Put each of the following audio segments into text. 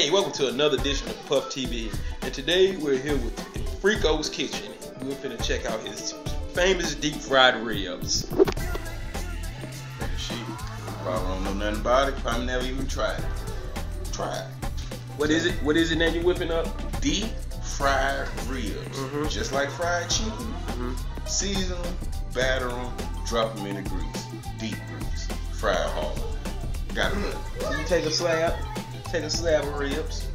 Hey, welcome to another edition of Puff TV. And today we're here with Freako's Kitchen. We're finna check out his famous deep fried ribs. Shit. Probably don't know nothing about it. Probably never even tried it. Try it. What is it? What is it that you're whipping up? Deep fried ribs. Mhm. Just like fried chicken. Mm-hmm. Season them, batter them, drop them in the grease. Deep grease. Fried hard. Got it. So you take a slab, take a slab of ribs,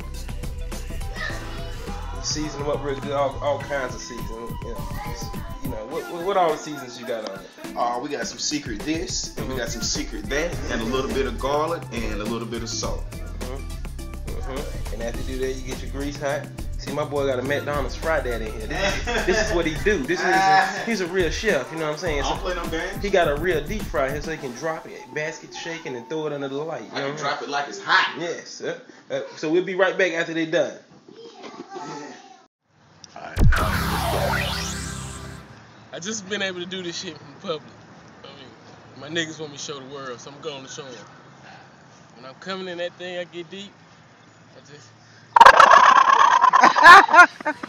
season them up real good, all, all kinds of seasoning. You know, you know what, what, what all the seasons you got on it? Uh, we got some secret this, and we got some secret that, and a little bit of garlic, and a little bit of salt. hmm And after you do that, you get your grease hot. See, my boy got a McDonald's fry that in here. This, is- this is what he do. This is a, he's a real chef. You know what I'm saying? I So don't play no games. he got a real deep fry here, so he can drop it, basket shaking, and throw it under the light. You know I can what drop it like it's hot. Yes. Uh, uh, so we'll be right back after they done. I just been able to do this shit in public. I mean, my niggas want me to show the world, so I'm going to show them. When I'm coming in that thing, I get deep. I just.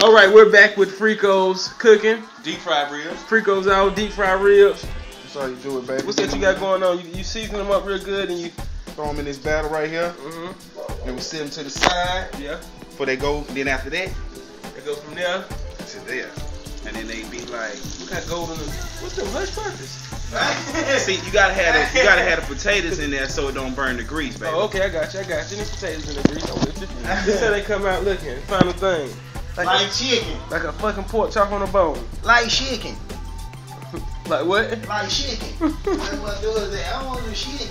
All right, we're back with Freako's cooking. Deep fried ribs. Freako's out deep fried ribs. That's how you do it, baby. What's that you got going on? You, you season them up real good, and you. Throw them in this batter right here. Mm-hmm. Then we set them to the side Yeah. before they go. Then after that, It go from there. to there. And then they be like, What kind of golden? What's them hush puppies? see, you gotta have the, you gotta have the potatoes in there so it don't burn the grease, baby. Oh, okay, I got you. I got you. There's potatoes in the grease. I'm with you. This how they come out looking. Final thing. Like, Like chicken. like a fucking pork chop on a bone. Like chicken. Like what? Like chicken. That's what do is that. I don't want to do chicken.